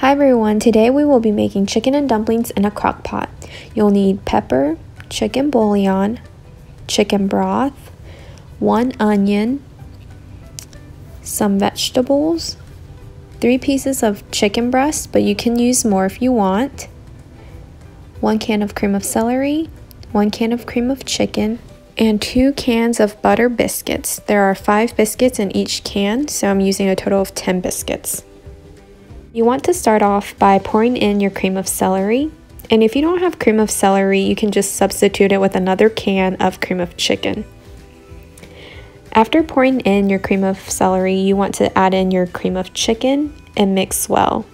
Hi everyone, today we will be making chicken and dumplings in a crock pot. You'll need pepper, chicken bouillon, chicken broth, one onion, some vegetables, three pieces of chicken breast, but you can use more if you want, one can of cream of celery, one can of cream of chicken, and two cans of butter biscuits. There are five biscuits in each can, so I'm using a total of 10 biscuits. You want to start off by pouring in your cream of celery. And if you don't have cream of celery, you can just substitute it with another can of cream of chicken. After pouring in your cream of celery, you want to add in your cream of chicken and mix well.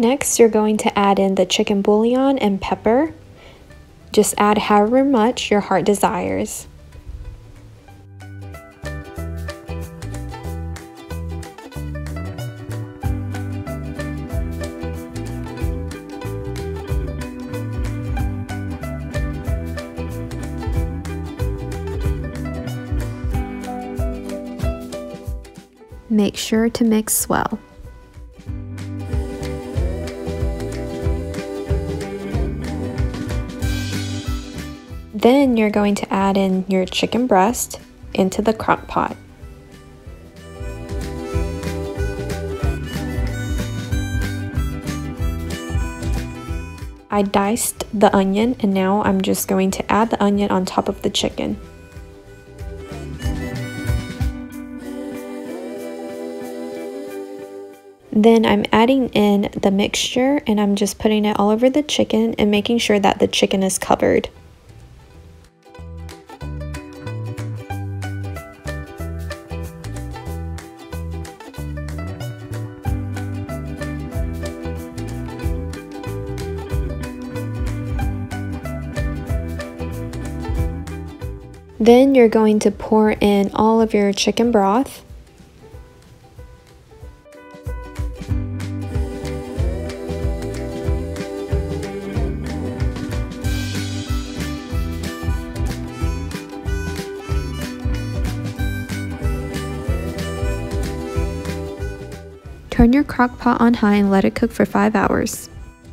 Next, you're going to add in the chicken bouillon and pepper. Just add however much your heart desires. Make sure to mix well. Then you're going to add in your chicken breast into the crock pot. I diced the onion and now I'm just going to add the onion on top of the chicken. Then I'm adding in the mixture and I'm just putting it all over the chicken and making sure that the chicken is covered. Then you're going to pour in all of your chicken broth. Turn your crock pot on high and let it cook for 5 hours.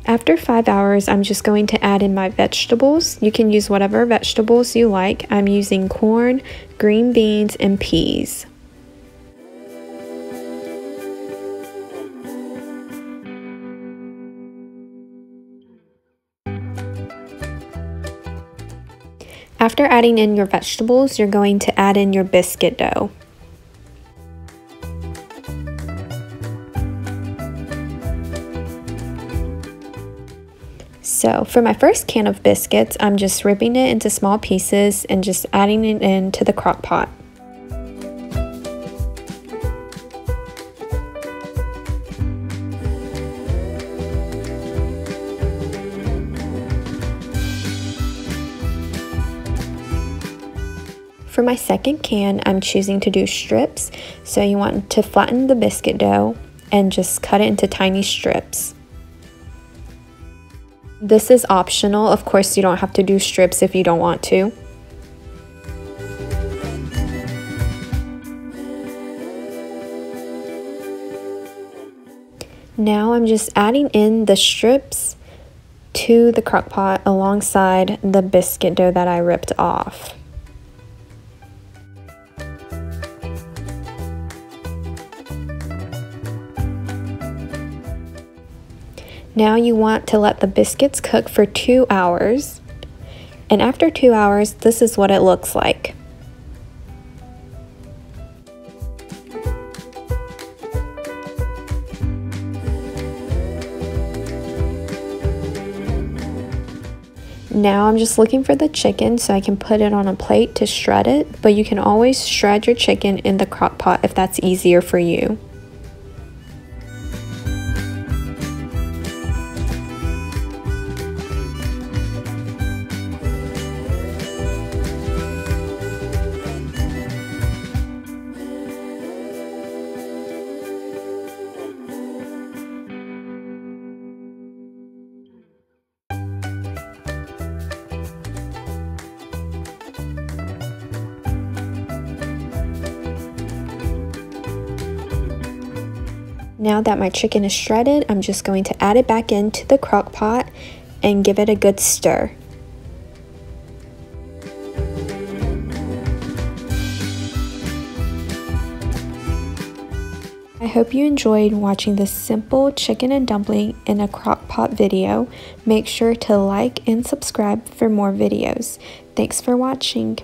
After five hours, I'm just going to add in my vegetables. You can use whatever vegetables you like. I'm using corn, green beans, and peas. After adding in your vegetables, you're going to add in your biscuit dough. So for my first can of biscuits, I'm just ripping it into small pieces and just adding it into the crock pot. For my second can, I'm choosing to do strips. So you want to flatten the biscuit dough and just cut it into tiny strips. This is optional. Of course, you don't have to do strips if you don't want to. Now I'm just adding in the strips to the crock pot alongside the biscuit dough that I ripped off. Now you want to let the biscuits cook for two hours. And after two hours, this is what it looks like. Now I'm just looking for the chicken so I can put it on a plate to shred it, but you can always shred your chicken in the crock pot if that's easier for you. Now that my chicken is shredded, I'm just going to add it back into the crock pot and give it a good stir. I hope you enjoyed watching this simple chicken and dumpling in a crock pot video. Make sure to like and subscribe for more videos. Thanks for watching.